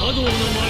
茶道の前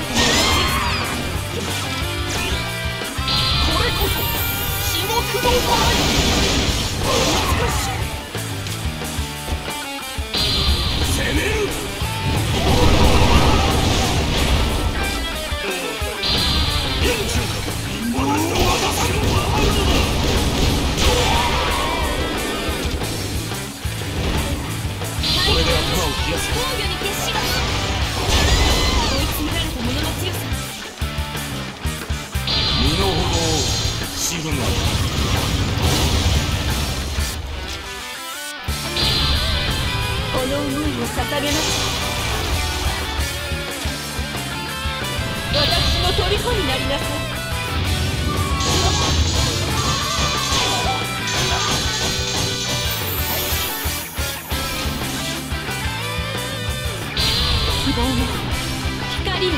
私の虜になりなさい光を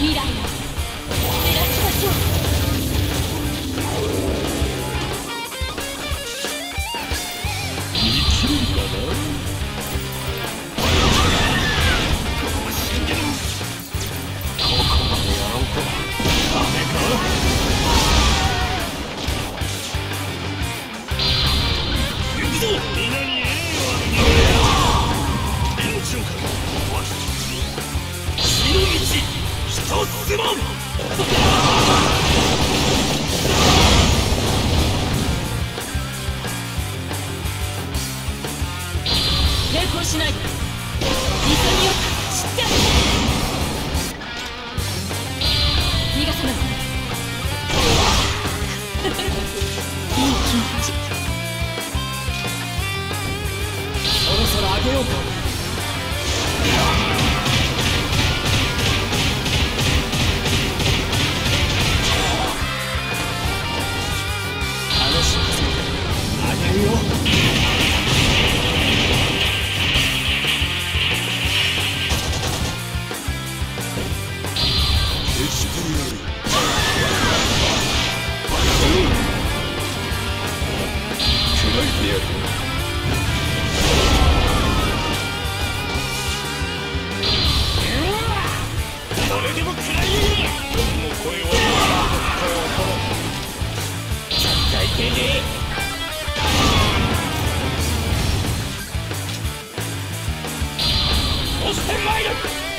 未来を照らしましょう。しない潔く知って逃がさないいい気持ちそろそろあげようか。Yeah. It might have...